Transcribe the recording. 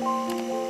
Música